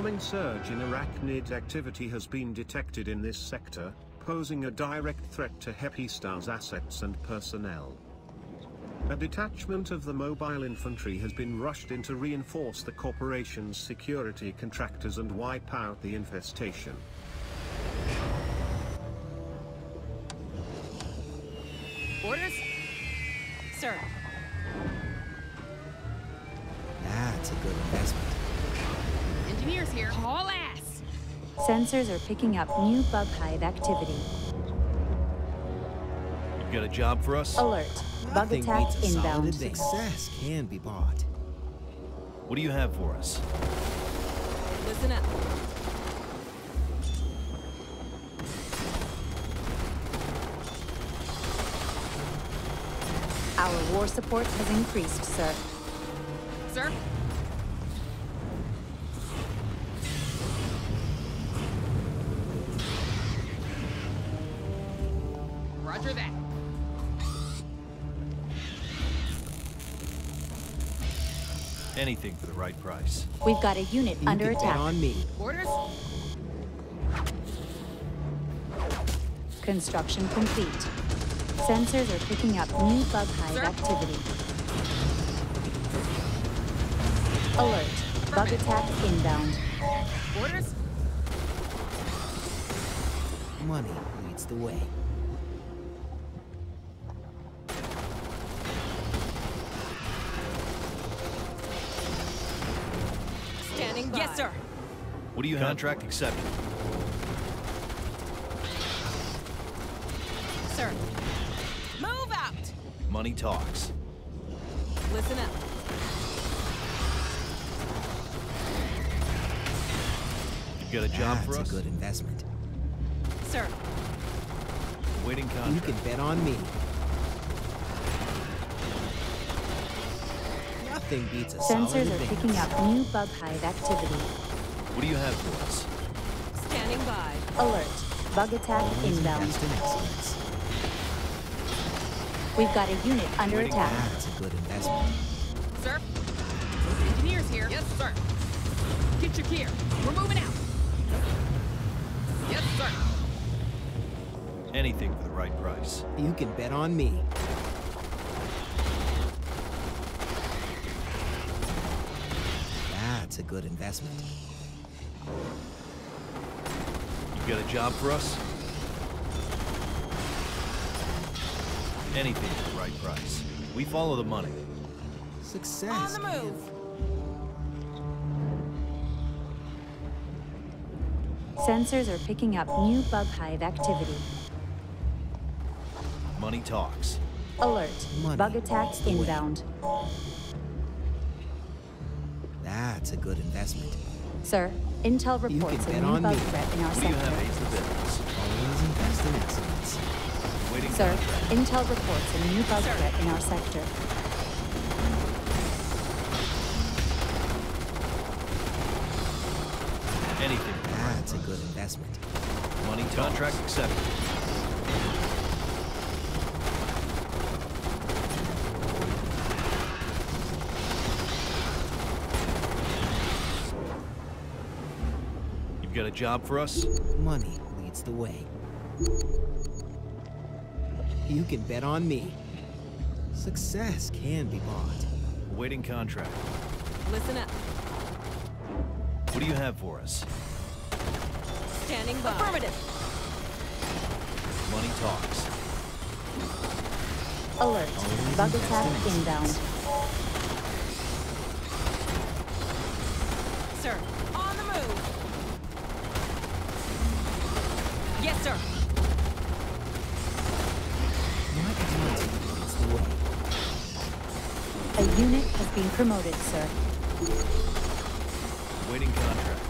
alarming surge in arachnid activity has been detected in this sector, posing a direct threat to Hephaestar's assets and personnel. A detachment of the mobile infantry has been rushed in to reinforce the corporation's security contractors and wipe out the infestation. Orders? Sir. That's a good investment. Engineers here. Haul ass! Sensors are picking up new bug hive activity. You got a job for us? Alert. Bug Nothing attack beats a inbound. advance. Success can be bought. What do you have for us? Listen up. Our war support has increased, sir. Sir? Roger that. Anything for the right price. We've got a unit You under attack. on me. Orders? Construction complete. Sensors are picking up new bug hive Sir? activity. Alert. Bug attack inbound. Orders? Money leads the way. What do you have? Contract accepted. Sir. Move out! Money talks. Listen up. You got a job That's for us? That's a good investment. Sir. Waiting contract. You can bet on me. Nothing beats a solid Sensors are picking up new bug hive activity. What do you have for us? Standing by. Alert. Bug attack Always inbound. in excellence. We've got a unit under Waiting attack. That's a good investment. Sir? Engineers here. Yes, sir. Get your gear. We're moving out. Yes, sir. Anything for the right price. You can bet on me. That's a good investment. You got a job for us? Anything for the right price. We follow the money. Success. On the move. Sensors are picking up new bug hive activity. Money talks. Alert. Money Bug attack leads the way. inbound. That's a good investment. Sir, Intel reports a new bug me. threat in our What do you have sector. aids the business? Always invest in Sir. Intel reports a new bug Sir. threat in our sector. Anything for the right That's a good investment. Money contract accepted. A job for us? Money leads the way. You can bet on me. Success can be bought. Waiting contract. Listen up. What do you have for us? Standing by. Affirmative. Money talks. Alert. Always Bug attack inbound. Sir. On the move. Yes, sir. Money leads the way. A unit has been promoted, sir. Waiting contract.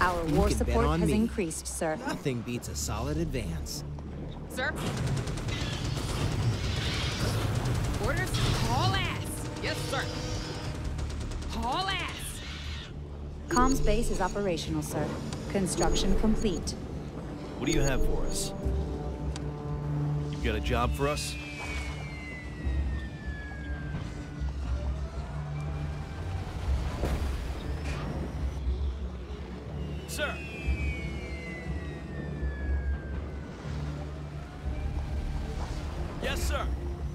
Our You war support has me. increased, sir. Nothing beats a solid advance. Sir. Orders. Haul ass. Yes, sir. Haul ass. Comms base is operational, sir. Construction complete. What do you have for us? You've got a job for us? Sir! Yes, sir!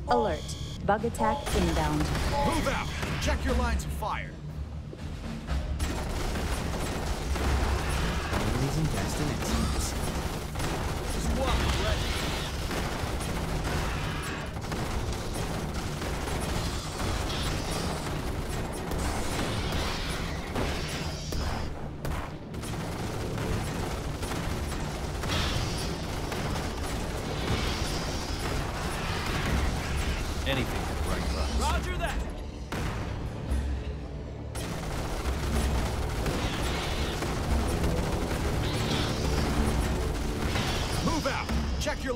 Alert. Bug attack inbound. Move out! Check your lines of fire. Always invest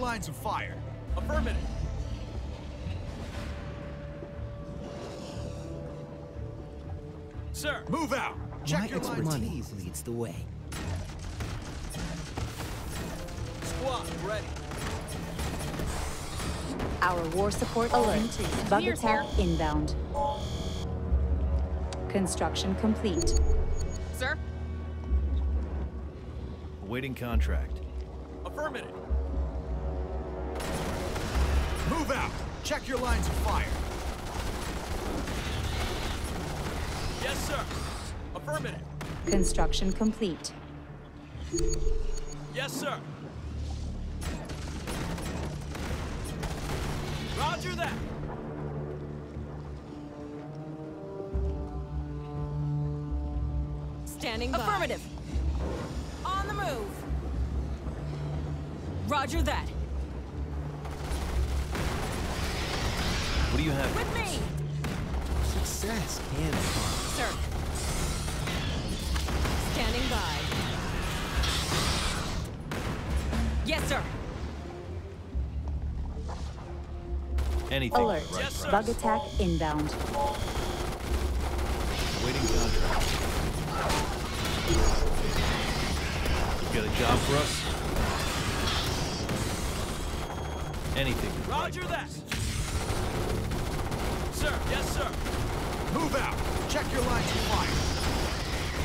lines of fire. Affirmative. Sir! Move out! Check My your lines of expertise leads the way. Squad ready. Our war support alert. Bug Engineers attack inbound. Construction complete. Sir? Awaiting contract. Affirmative. Check your lines of fire. Yes, sir. Affirmative. Construction complete. Yes, sir. Roger that. Standing by. Affirmative. On the move. Roger that. What do you have? With me. Success can come. Sir. Standing by. Yes, sir. Anything. Alert. Right yes. Bug attack inbound. Awaiting contract. Got a job for us? Anything. at the right Roger that. Price. Sir. Yes, sir. Move out! Check your lines of fire.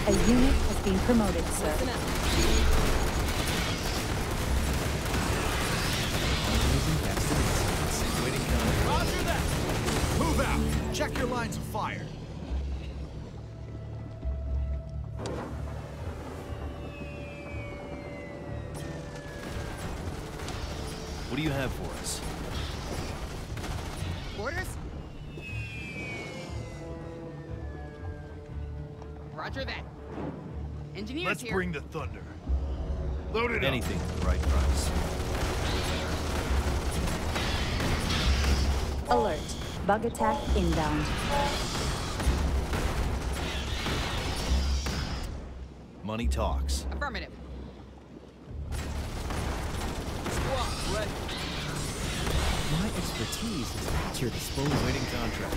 A unit has been promoted, sir. Listen up. Always invest in excellence. Awaiting contract. Roger that! Move out! Check your lines of fire. What do you have for us? Orders? Engineers Let's here. bring the thunder. Load it Anything at the right price. Alert. Bug attack inbound. Money talks. Affirmative. Squad ready. My expertise is at your disposal. Awaiting contract.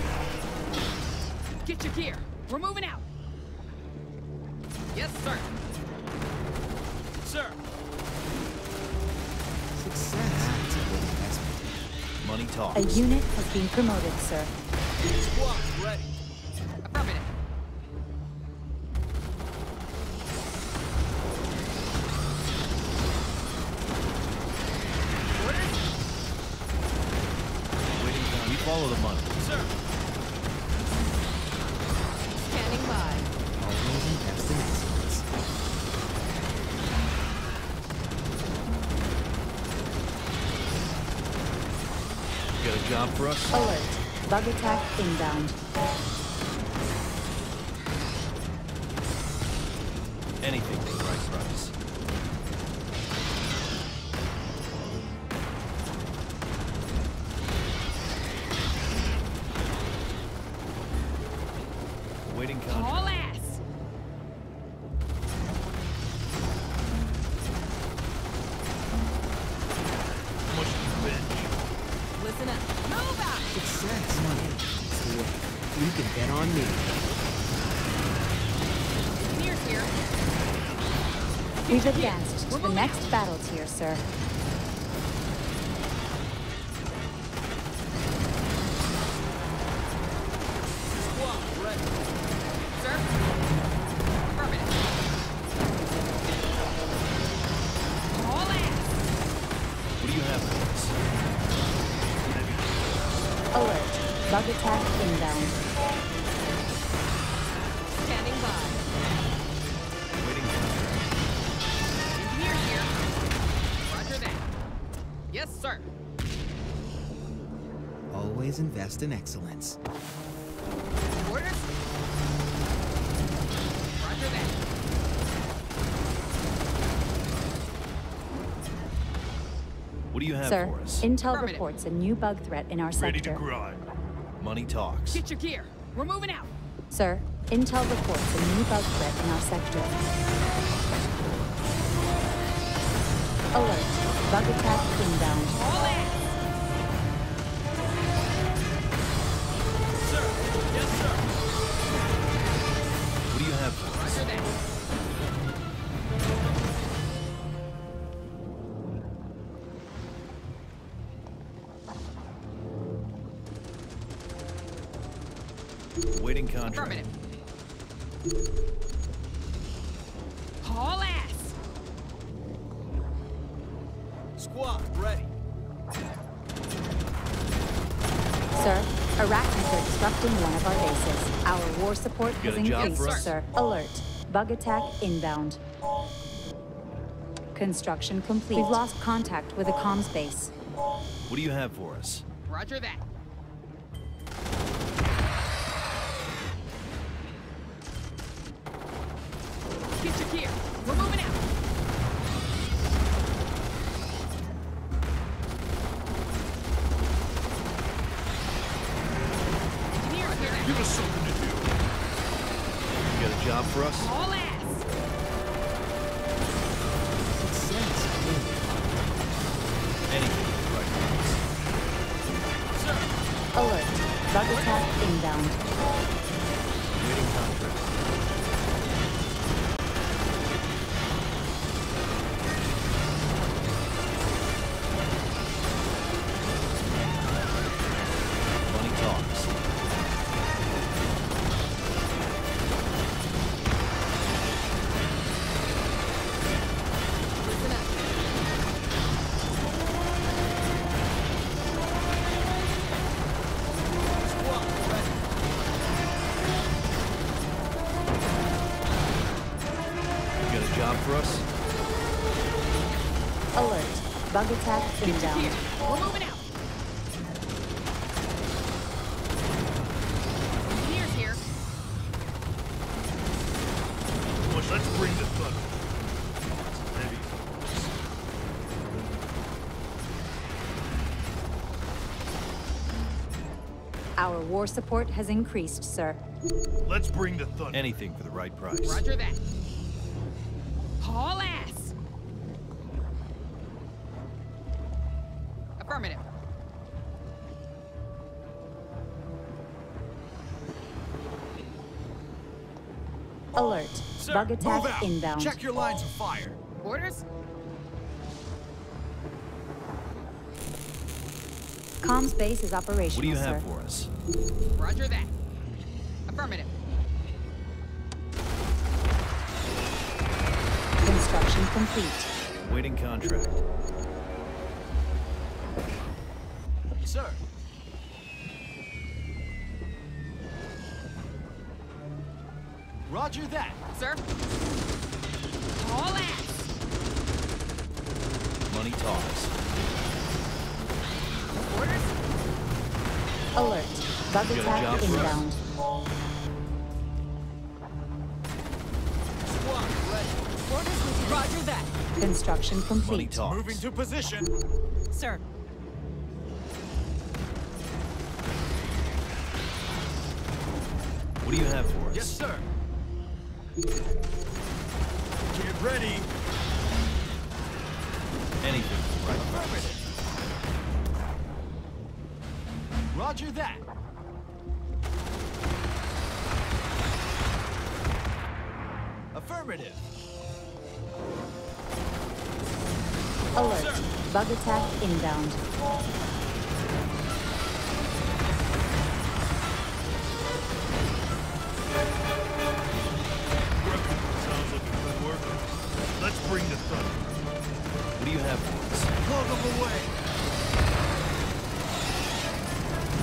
Get your gear. We're moving out. Yes, sir. Sir. Success is a good investment. Money A unit has been promoted, sir. Squad ready. Job for us? Alert. Bug attack inbound. Anything for the right price. You can bet on me. Engineers here. We've advanced to the next battle tier, sir. Always invest in excellence. Orders? Roger that. What do you have Sir, for us? Intel reports a new bug threat in our sector. Ready to sector. grind. Money talks. Get your gear. We're moving out. Sir, Intel reports a new bug threat in our sector. Alert. Bug attack inbound. Have for arachnids are disrupting one of our bases. Our war support has got a job increased, sir. Alert. Bug attack inbound. Construction complete. We've lost contact with a comms base. What do you have for us? Roger that. Inbound. For us? Alert. Bug attack Get your inbound. We're moving out. Engineers here. Push, let's bring the thunder. Heavy. Our war support has increased, sir. Let's bring the thunder. Anything for the right price. Roger that. Sir, Bug move attack out. inbound. Check your lines of fire. Orders? Comms base is operational, What do you sir. have for us? Roger that. Affirmative. Construction complete. Waiting contract. Sir. Roger that. Sir? Haul ass. Money talks. Orders? Alert. Bug You attack job for us? inbound. Squad, ready. Orders with. Roger that. Construction Money complete. talks. Moving to position. Sir. What do you have for us? Yes, sir. Get ready. Anything right. Affirmative. Roger that. Affirmative. Alert. Bug attack inbound.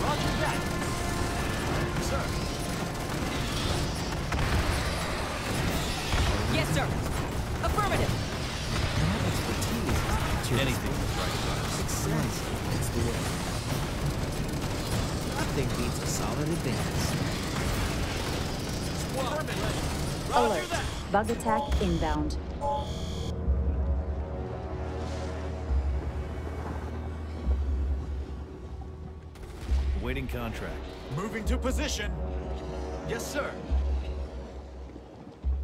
Roger that. Sir. Yes, sir. Affirmative. Is. Success. Nothing beats a solid advance. Alert. Bug attack inbound. Awaiting contract. Moving to position. Yes, sir.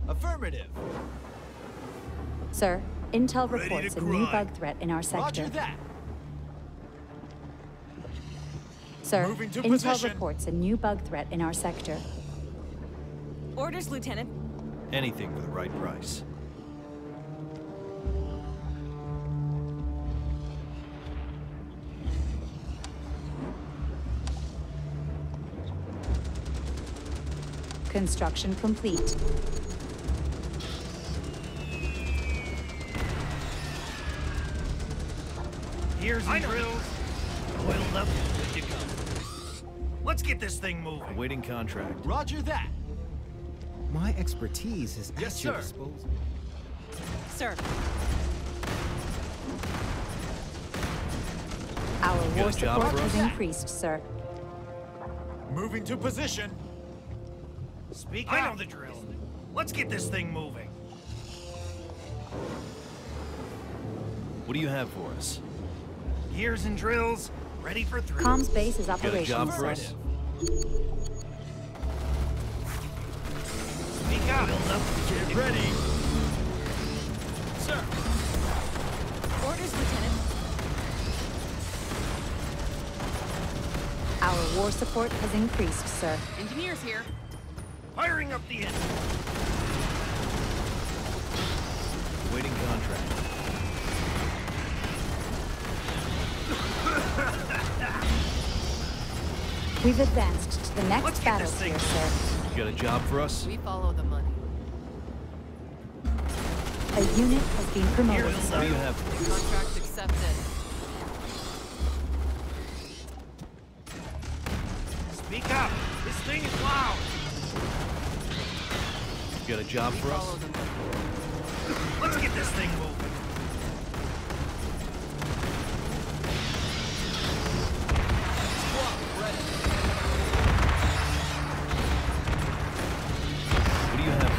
Affirmative. Sir, Intel Ready reports a new bug threat in our sector. Roger that. Sir, to Intel position. reports a new bug threat in our sector. Orders, Lieutenant. Anything for the right price. Construction complete. Here's and drills. Oiled up. Good to go. Let's get this thing moving. Awaiting contract. Roger that. My expertise is Yes, at your sir. disposal. Sir. Our got war support has increased, sir. Moving to position. Speak I know the drill. Let's get this thing moving. What do you have for us? Gears and drills. Ready for three. Comms base is Got a operational, job for sir. us? Speak up. Build up. Get ready. Sir. Orders, Lieutenant. Our war support has increased, sir. Engineers here. Firing up the engine. Awaiting contract. We've advanced to the next Let's get this battlefield, thing sir. You got a job for us? We follow the money. A unit has been promoted, What do sir. you have for us? Contract accepted. Speak up. This thing is loud. You got a job for us? the. Let's get this thing moving. What do you have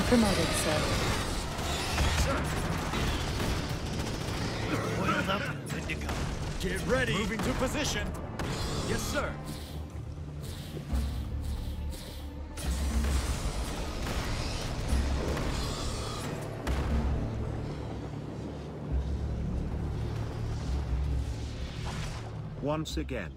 been promoted, sir. Oiled up and good to go. Get ready. Moving to position. Yes, sir. Once again,